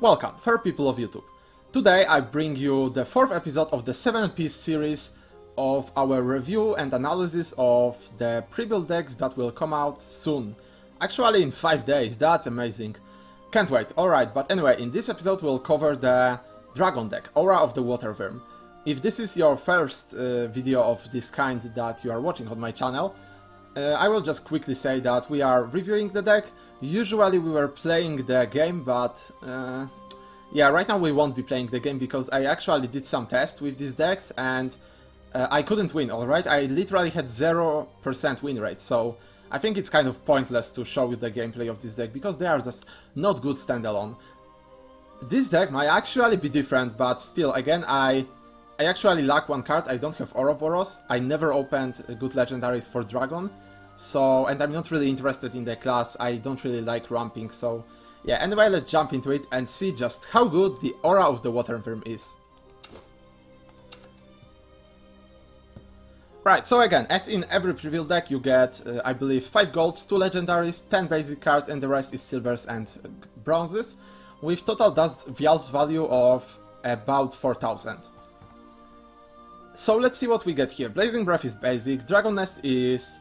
Welcome, fair people of YouTube. Today I bring you the fourth episode of the 7-piece series of our review and analysis of the pre-built decks that will come out soon. Actually in 5 days, that's amazing. Can't wait, alright, but anyway, in this episode we'll cover the Dragon deck, Aura of the Waterwyrm. If this is your first uh, video of this kind that you are watching on my channel, uh, I will just quickly say that we are reviewing the deck. Usually we were playing the game, but uh, yeah, right now we won't be playing the game because I actually did some tests with these decks and uh, I couldn't win, alright? I literally had 0% win rate, so I think it's kind of pointless to show you the gameplay of this deck because they are just not good standalone. This deck might actually be different, but still, again, I I actually lack one card, I don't have Ouroboros, I never opened good legendaries for Dragon, so, and I'm not really interested in the class, I don't really like ramping, so yeah, anyway, let's jump into it and see just how good the Aura of the Water Wyrm is. Right, so again, as in every preview deck, you get, uh, I believe, 5 golds, 2 legendaries, 10 basic cards, and the rest is silvers and bronzes, with total dust Vial's value of about 4000. So let's see what we get here. Blazing Breath is basic, Dragon Nest is...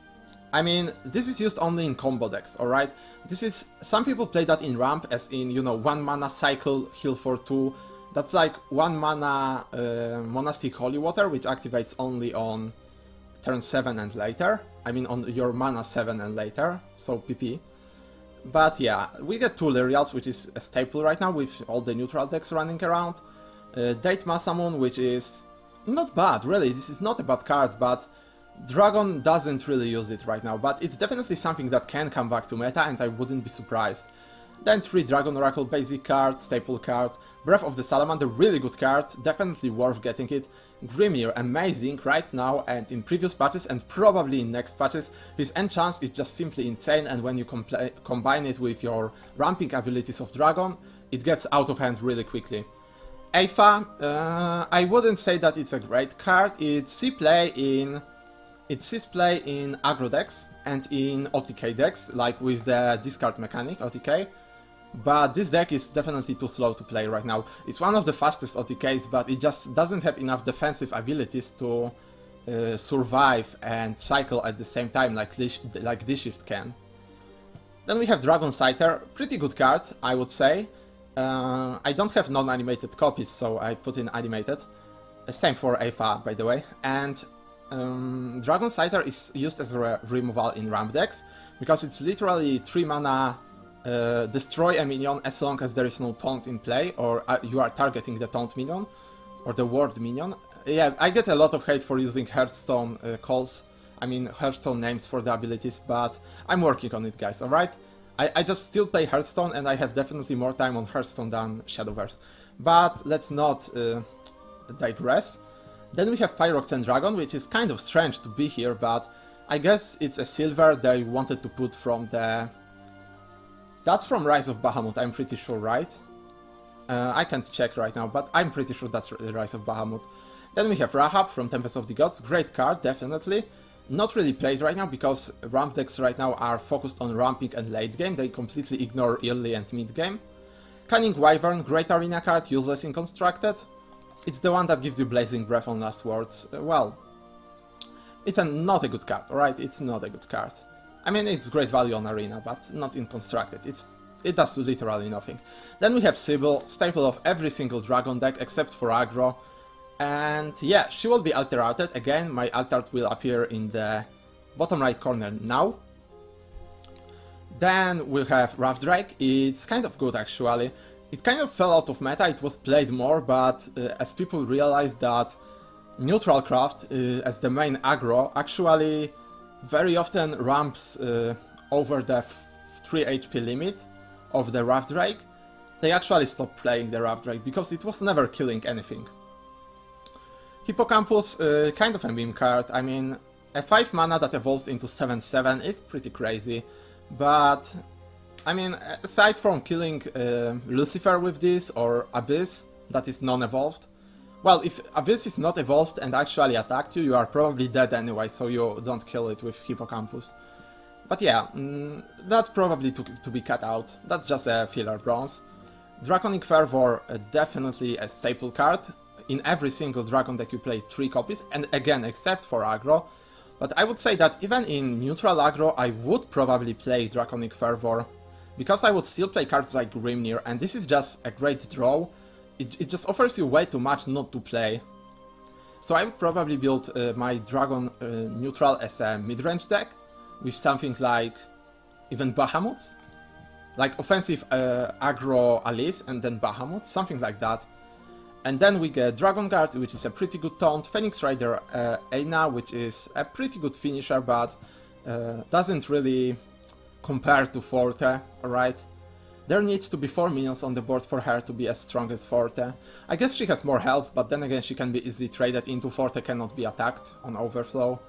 I mean, this is used only in combo decks, alright? This is... Some people play that in ramp, as in, you know, 1 mana cycle, heal for 2. That's like 1 mana uh, Monastic Holy Water, which activates only on turn 7 and later. I mean, on your mana 7 and later, so PP. But yeah, we get two Lyrials, which is a staple right now with all the neutral decks running around. Uh, Date Masamune, which is not bad, really. This is not a bad card, but Dragon doesn't really use it right now. But it's definitely something that can come back to meta, and I wouldn't be surprised. Then 3 Dragon Oracle basic card, staple card, Breath of the Salamander, really good card, definitely worth getting it. Grimnir, amazing right now and in previous patches and probably in next patches. His enchant is just simply insane and when you combine it with your ramping abilities of Dragon, it gets out of hand really quickly. Aefa, uh, I wouldn't say that it's a great card. It sees play in it sees play in aggro decks and in OTK decks, like with the discard mechanic OTK. But this deck is definitely too slow to play right now. It's one of the fastest OTKs, but it just doesn't have enough defensive abilities to uh, survive and cycle at the same time like like D-Shift can. Then we have Dragon Scyther, pretty good card, I would say. Uh, I don't have non-animated copies, so I put in animated. Same for Aefa, by the way. And um, Dragon Scyther is used as a re removal in ramp decks, because it's literally 3 mana uh, destroy a minion as long as there is no taunt in play, or uh, you are targeting the taunt minion, or the ward minion. Yeah, I get a lot of hate for using Hearthstone uh, calls, I mean Hearthstone names for the abilities, but I'm working on it guys, alright? I, I just still play Hearthstone and I have definitely more time on Hearthstone than Shadowverse. But let's not uh, digress. Then we have Pyroxene Dragon, which is kind of strange to be here, but I guess it's a silver they wanted to put from the... That's from Rise of Bahamut, I'm pretty sure, right? Uh, I can't check right now, but I'm pretty sure that's Rise of Bahamut. Then we have Rahab from Tempest of the Gods, great card, definitely. Not really played right now because ramp decks right now are focused on ramping and late game, they completely ignore early and mid game. Cunning Wyvern, great arena card, useless in constructed. It's the one that gives you Blazing Breath on last words. Uh, well, it's a, not a good card, alright? It's not a good card. I mean, it's great value on arena, but not in constructed. It's it does literally nothing. Then we have Sybil, staple of every single dragon deck except for aggro. And yeah, she will be alter arted. Again, my alter will appear in the bottom right corner now. Then we'll have Rough Drake. It's kind of good actually. It kind of fell out of meta, it was played more, but uh, as people realized that Neutral Craft uh, as the main aggro actually very often ramps uh, over the 3 HP limit of the Rough Drake, they actually stopped playing the Rough Drake because it was never killing anything. Hippocampus, uh, kind of a meme card, I mean, a 5 mana that evolves into 7-7 is pretty crazy, but I mean, aside from killing uh, Lucifer with this, or Abyss, that is non-evolved, well, if Abyss is not evolved and actually attacked you, you are probably dead anyway, so you don't kill it with Hippocampus. But yeah, mm, that's probably to, to be cut out, that's just a filler bronze. Draconic Fervor, uh, definitely a staple card. In every single Dragon deck you play 3 copies, and again, except for aggro. But I would say that even in neutral aggro, I would probably play Draconic Fervor, because I would still play cards like Grimnir, and this is just a great draw. It, it just offers you way too much not to play. So I would probably build uh, my Dragon uh, neutral as a mid-range deck, with something like even Bahamut, like offensive uh, aggro Alice and then Bahamut, something like that. And then we get Dragon Guard, which is a pretty good taunt, Phoenix Rider uh, Aina, which is a pretty good finisher, but uh, doesn't really compare to Forte, alright? There needs to be 4 minions on the board for her to be as strong as Forte. I guess she has more health, but then again she can be easily traded into Forte cannot be attacked on Overflow.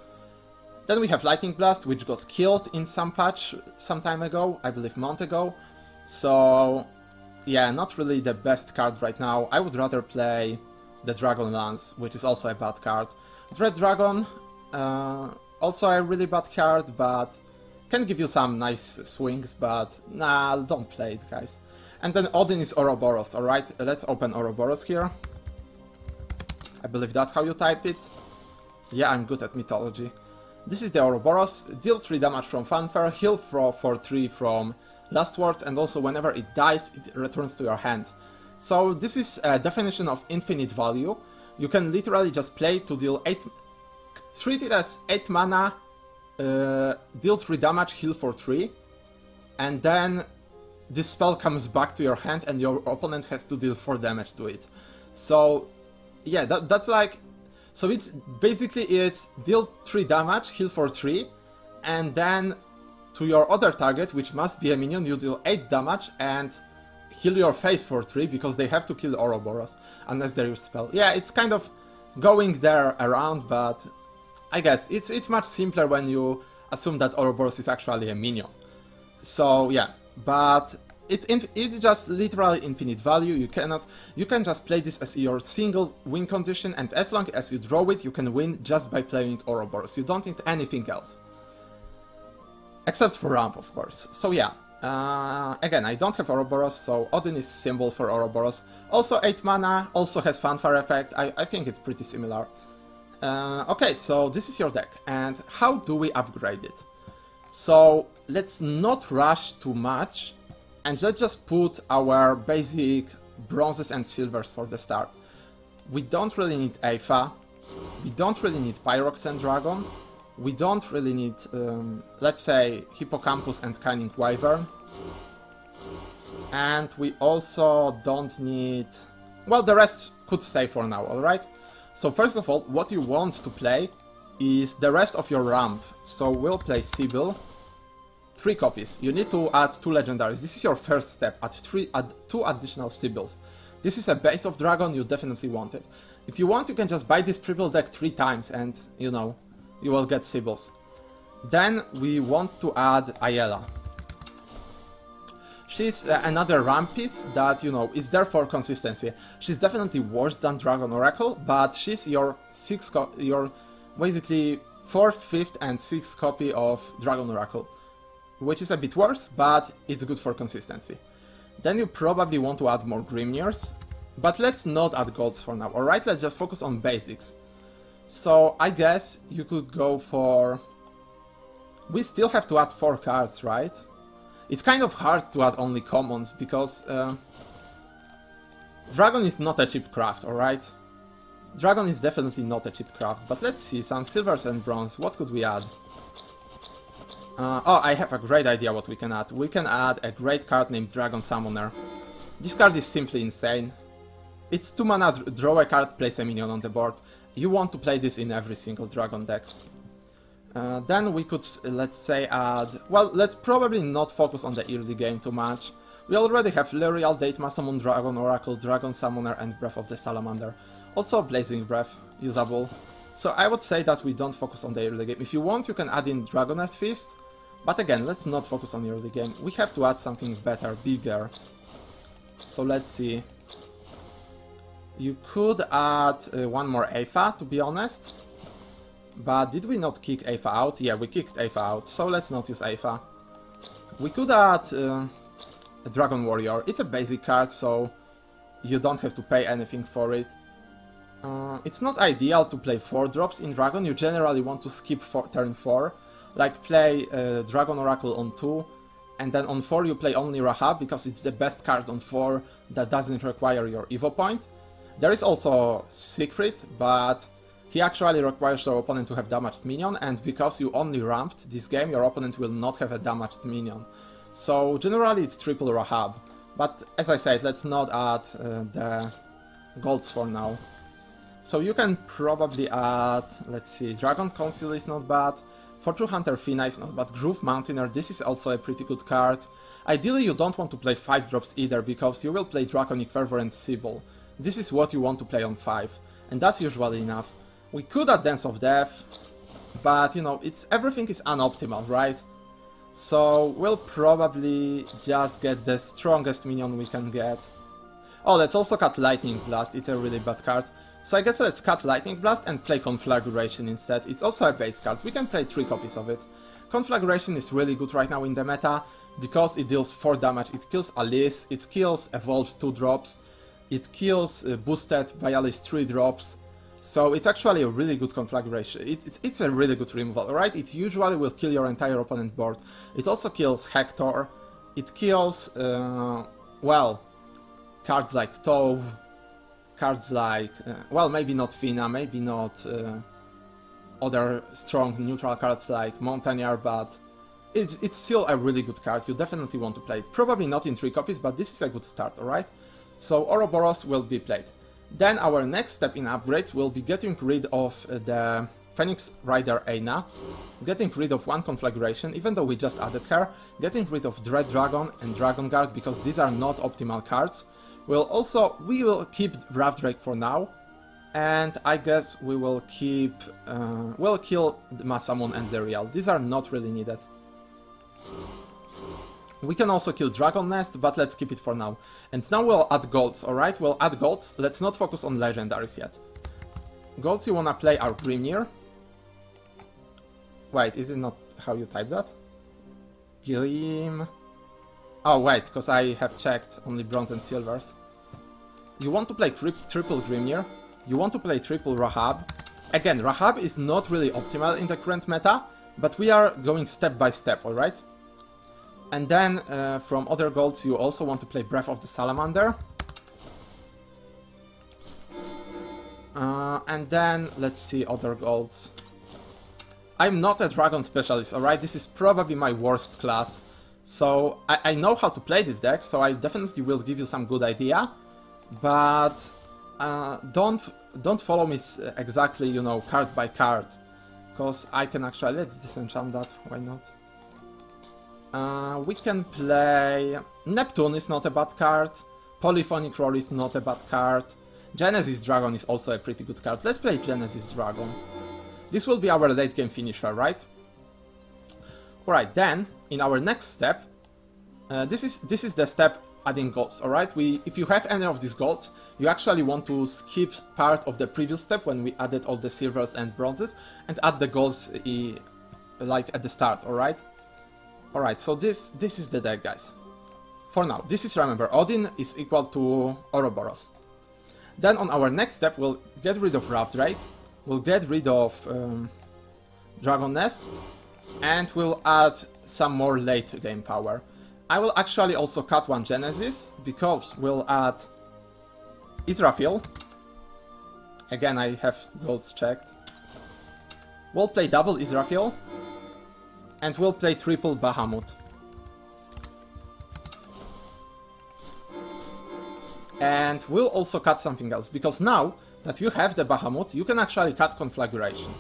Then we have Lightning Blast, which got killed in some patch some time ago, I believe month ago. So, yeah, not really the best card right now. I would rather play the Dragon Lance, which is also a bad card. Dread Dragon, uh, also a really bad card, but can give you some nice swings, but nah, don't play it, guys. And then Odin is Ouroboros, alright? Let's open Ouroboros here. I believe that's how you type it. Yeah, I'm good at mythology. This is the Ouroboros, deal 3 damage from Fanfare, heal for, for 3 from Last Words, and also whenever it dies, it returns to your hand. So this is a definition of infinite value. You can literally just play to deal 8... Treat it as 8 mana, uh, deal 3 damage, heal for 3, and then this spell comes back to your hand and your opponent has to deal 4 damage to it. So yeah, that, that's like so it's basically it's deal 3 damage, heal for 3, and then to your other target, which must be a minion, you deal 8 damage and heal your face for 3 because they have to kill Ouroboros unless they use spell. Yeah, it's kind of going there around, but I guess it's it's much simpler when you assume that Ouroboros is actually a minion. So yeah, but it's it's just literally infinite value. You cannot you can just play this as your single win condition, and as long as you draw it, you can win just by playing Ouroboros. You don't need anything else, except for ramp, of course. So yeah. Uh, again, I don't have Ouroboros, so Odin is symbol for Ouroboros. Also 8 mana, also has fanfare effect, I, I think it's pretty similar. Uh, okay, so this is your deck, and how do we upgrade it? So let's not rush too much, and let's just put our basic bronzes and silvers for the start. We don't really need Aetha, we don't really need Pyroxene Dragon, we don't really need, um, let's say, Hippocampus and Cunning Wyvern. And we also don't need... Well, the rest could stay for now, alright? So first of all, what you want to play is the rest of your ramp. So we'll play Sibyl, three copies. You need to add two legendaries. This is your first step. Add three, add two additional Sibyls. This is a base of dragon. You definitely want it. If you want, you can just buy this pre-build deck three times, and you know, you will get Sibyls. Then we want to add Aela. She's uh, another ramp piece that, you know, is there for consistency. She's definitely worse than Dragon Oracle, but she's your sixth, your basically fourth, fifth, and sixth copy of Dragon Oracle which is a bit worse, but it's good for consistency. Then you probably want to add more Grimnirs, but let's not add golds for now, alright? Let's just focus on basics. So I guess you could go for... We still have to add 4 cards, right? It's kind of hard to add only commons, because... Uh... Dragon is not a cheap craft, alright? Dragon is definitely not a cheap craft, but let's see, some silvers and bronze, what could we add? Uh, oh, I have a great idea what we can add. We can add a great card named Dragon Summoner. This card is simply insane. It's 2 mana, draw a card, place a minion on the board. You want to play this in every single dragon deck. Uh, then we could, let's say, add... Well, let's probably not focus on the early game too much. We already have Lirial, Datema, Summon Dragon, Oracle, Dragon Summoner and Breath of the Salamander. Also Blazing Breath, usable. So I would say that we don't focus on the early game. If you want, you can add in Dragonite Fist, but again, let's not focus on the early game. We have to add something better, bigger. So let's see. You could add uh, one more Aetha, to be honest. But did we not kick Aetha out? Yeah, we kicked Aetha out, so let's not use Aetha. We could add... Uh, a Dragon Warrior. It's a basic card, so you don't have to pay anything for it. Uh, it's not ideal to play 4 drops in Dragon, you generally want to skip four, turn 4, like play uh, Dragon Oracle on 2, and then on 4 you play only Rahab, because it's the best card on 4 that doesn't require your Evo point. There is also Siegfried, but he actually requires your opponent to have damaged minion, and because you only ramped this game, your opponent will not have a damaged minion. So generally it's triple Rahab, but as I said, let's not add uh, the golds for now. So you can probably add, let's see, Dragon Consul is not bad, Fortune Hunter Fina is not bad, Groove Mountaineer, this is also a pretty good card. Ideally you don't want to play 5 drops either, because you will play Draconic Fervor and Sibyl. This is what you want to play on 5, and that's usually enough. We could add Dance of Death, but you know, it's everything is unoptimal, right? So we'll probably just get the strongest minion we can get. Oh, let's also cut Lightning Blast, it's a really bad card. So I guess let's cut Lightning Blast and play Conflagration instead. It's also a base card, we can play 3 copies of it. Conflagration is really good right now in the meta, because it deals 4 damage, it kills Alice, it kills Evolved 2 drops, it kills uh, Boosted by Alice 3 drops, so it's actually a really good conflagration. It, it's, it's a really good removal, right? It usually will kill your entire opponent board. It also kills Hector, it kills, uh, well, cards like Tove, cards like, uh, well, maybe not Fina, maybe not uh, other strong neutral cards like Mountaineer, but it's, it's still a really good card. You definitely want to play it. Probably not in 3 copies, but this is a good start, alright? So Ouroboros will be played. Then our next step in upgrades will be getting rid of uh, the Phoenix Rider Aina, getting rid of one conflagration, even though we just added her, getting rid of Dread Dragon and Dragon Guard because these are not optimal cards, We'll also, we will keep Wrath Drake for now, and I guess we will keep, uh, we'll kill the and the Real. These are not really needed. We can also kill Dragon Nest, but let's keep it for now. And now we'll add golds, alright? We'll add golds. Let's not focus on legendaries yet. Golds you wanna play are Grimnir. Wait, is it not how you type that? Gleam... Oh wait, because I have checked only bronze and silvers. You want to play tri triple Grimnir, you want to play triple Rahab. Again, Rahab is not really optimal in the current meta, but we are going step by step, alright? And then uh, from other golds you also want to play Breath of the Salamander. Uh, and then, let's see, other golds. I'm not a dragon specialist, alright? This is probably my worst class. So I, I, know how to play this deck, so I definitely will give you some good idea, but uh, don't don't follow me exactly, you know, card by card, because I can actually let's disenchant that. Why not? Uh, we can play Neptune is not a bad card. Polyphonic Roar is not a bad card. Genesis Dragon is also a pretty good card. Let's play Genesis Dragon. This will be our late game finisher, right? Alright, then, in our next step, uh, this is this is the step adding golds, alright? We If you have any of these golds, you actually want to skip part of the previous step when we added all the silvers and bronzes and add the golds uh, like at the start, alright? Alright, so this this is the deck, guys. For now, this is, remember, Odin is equal to Ouroboros. Then on our next step, we'll get rid of Wrath Drake, we'll get rid of um, Dragon Nest, and we'll add some more late game power. I will actually also cut one Genesis, because we'll add Israfil. Again, I have golds checked. We'll play double Israfil, and we'll play triple Bahamut. And we'll also cut something else, because now that you have the Bahamut, you can actually cut Conflagration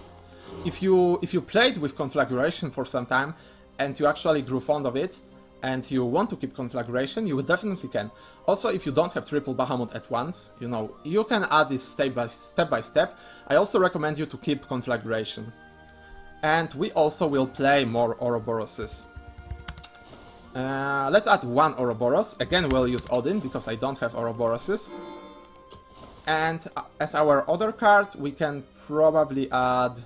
if you if you played with conflagration for some time and you actually grew fond of it and you want to keep conflagration, you definitely can. Also, if you don't have triple Bahamut at once, you know, you can add this step by step by step. I also recommend you to keep conflagration. And we also will play more Ouroboroses. Uh, let's add one Ouroboros. Again, we'll use Odin, because I don't have Ouroboroses. And as our other card, we can probably add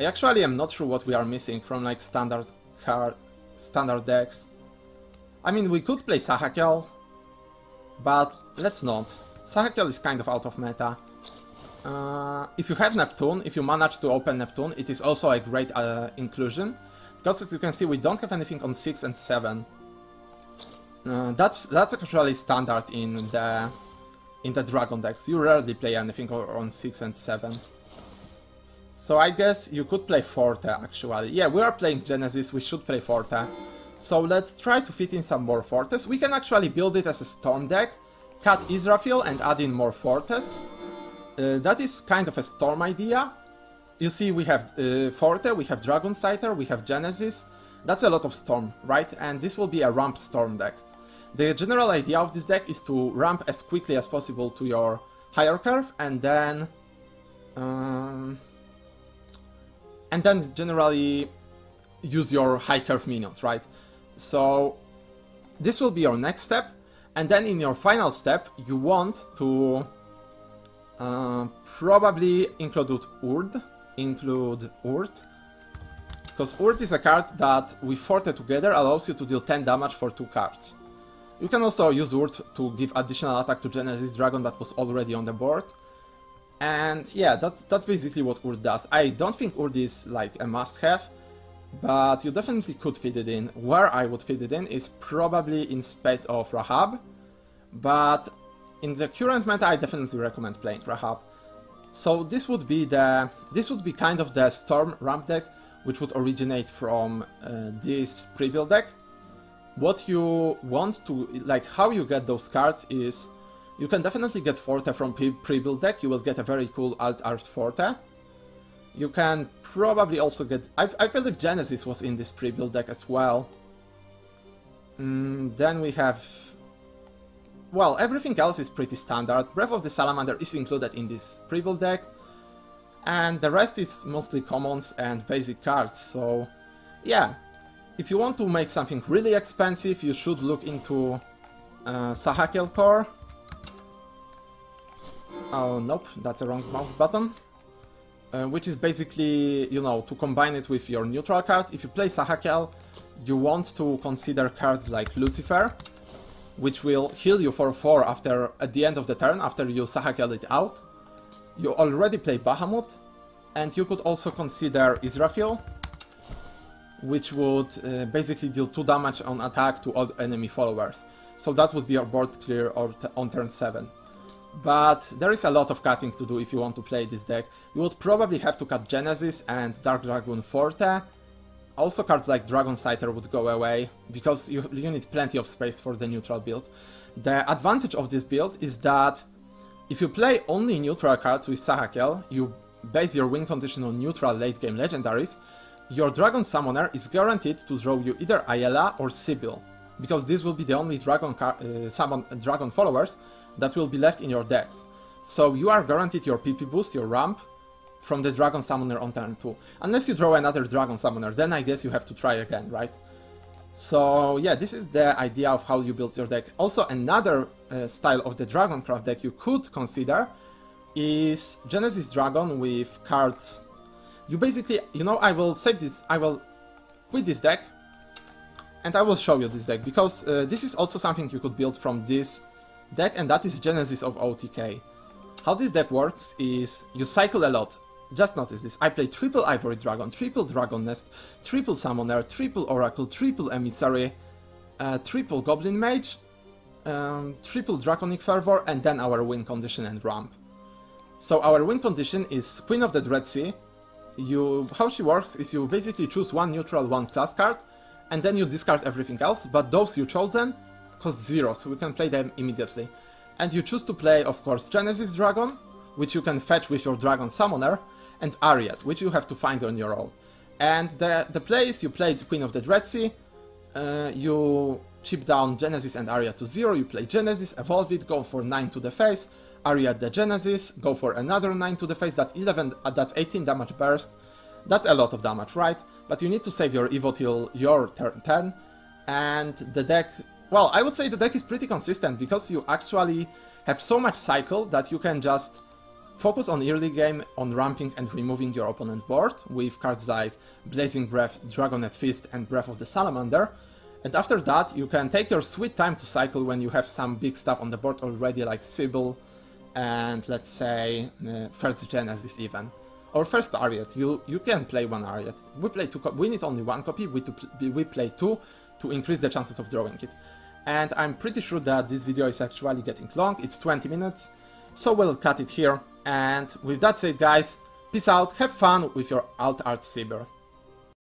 I actually am not sure what we are missing from like standard card, standard decks. I mean, we could play Sahaquiel, but let's not. Sahaquiel is kind of out of meta. Uh, if you have Neptune, if you manage to open Neptune, it is also a great uh, inclusion. Because as you can see, we don't have anything on 6 and 7. Uh, that's that's actually standard in the in the Dragon decks. You rarely play anything on 6 and 7. So I guess you could play Forte actually. Yeah, we are playing Genesis, we should play Forte. So let's try to fit in some more Fortes. We can actually build it as a Storm deck, cut Israfil and add in more Fortes. Uh, that is kind of a Storm idea. You see, we have uh, Forte, we have Dragon Scyther, we have Genesis. That's a lot of Storm, right? And this will be a ramp Storm deck. The general idea of this deck is to ramp as quickly as possible to your higher curve and then... Um, and then generally use your high curve minions, right? So this will be your next step, and then in your final step you want to uh, probably include Urd, include Urd, because Urd is a card that we Forte together allows you to deal 10 damage for 2 cards. You can also use Urd to give additional attack to Genesis Dragon that was already on the board. And yeah, that's, that's basically what Urd does. I don't think Urd is like a must-have, but you definitely could fit it in. Where I would fit it in is probably in space of Rahab, but in the current meta I definitely recommend playing Rahab. So this would be the this would be kind of the Storm ramp deck, which would originate from uh, this pre-build deck. What you want to, like how you get those cards is, you can definitely get Forte from pre-build deck, you will get a very cool Alt Art Forte. You can probably also get, I, I believe Genesis was in this pre-build deck as well. Mm, then we have, well, everything else is pretty standard. Breath of the Salamander is included in this pre-build deck. And the rest is mostly commons and basic cards, so yeah, if you want to make something really expensive, you should look into uh, Sahaquiel Core. Oh, nope, that's a wrong mouse button. Uh, which is basically, you know, to combine it with your neutral cards. If you play Sahaquiel, you want to consider cards like Lucifer, which will heal you for 4 after at the end of the turn, after you Sahaquiel it out. You already play Bahamut, and you could also consider Israfil, which would uh, basically deal 2 damage on attack to all enemy followers. So that would be your board clear on turn 7. But there is a lot of cutting to do if you want to play this deck. You would probably have to cut Genesis and Dark Dragoon Forte. Also cards like Dragon Scyther would go away, because you, you need plenty of space for the neutral build. The advantage of this build is that if you play only neutral cards with Sahaquiel, you base your win condition on neutral late game legendaries, your Dragon Summoner is guaranteed to draw you either Aela or Sibyl, because these will be the only Dragon, uh, summon, dragon followers that will be left in your decks. So you are guaranteed your PP boost, your ramp, from the Dragon Summoner on turn 2. Unless you draw another Dragon Summoner, then I guess you have to try again, right? So yeah, this is the idea of how you build your deck. Also, another uh, style of the Dragoncraft deck you could consider is Genesis Dragon with cards you basically, you know, I will save this, I will quit this deck, and I will show you this deck, because uh, this is also something you could build from this deck, and that is Genesis of OTK. How this deck works is, you cycle a lot, just notice this, I play triple Ivory Dragon, triple Dragon Nest, triple Summoner, triple Oracle, triple Emissary, uh, triple Goblin Mage, um, triple Draconic Fervor, and then our win condition and ramp. So our win condition is Queen of the Dread Sea, you how she works is you basically choose one neutral, one class card, and then you discard everything else, but those you chosen cost zero, so you can play them immediately. And you choose to play, of course, Genesis Dragon, which you can fetch with your Dragon Summoner, and Ariad, which you have to find on your own. And the, the plays, you played Queen of the Dreadsea, uh, you chip down Genesis and Ariad to zero, you play Genesis, evolve it, go for 9 to the face, Ariad the Genesis, go for another 9 to the face, that's 11, uh, that's 18 damage burst. That's a lot of damage, right? But you need to save your Evo till your turn 10, and the deck... Well, I would say the deck is pretty consistent, because you actually have so much cycle that you can just focus on early game on ramping and removing your opponent board with cards like Blazing Breath, Dragonet Fist and Breath of the Salamander, And after that, you can take your sweet time to cycle when you have some big stuff on the board already, like Sibyl and let's say uh, first Genesis even. Or first Ariet, you you can play one Ariet. We play two. we need only one copy. We we play two to increase the chances of drawing it. And I'm pretty sure that this video is actually getting long. It's 20 minutes, so we'll cut it here. And with that said, guys, peace out. Have fun with your Alt Art Saber.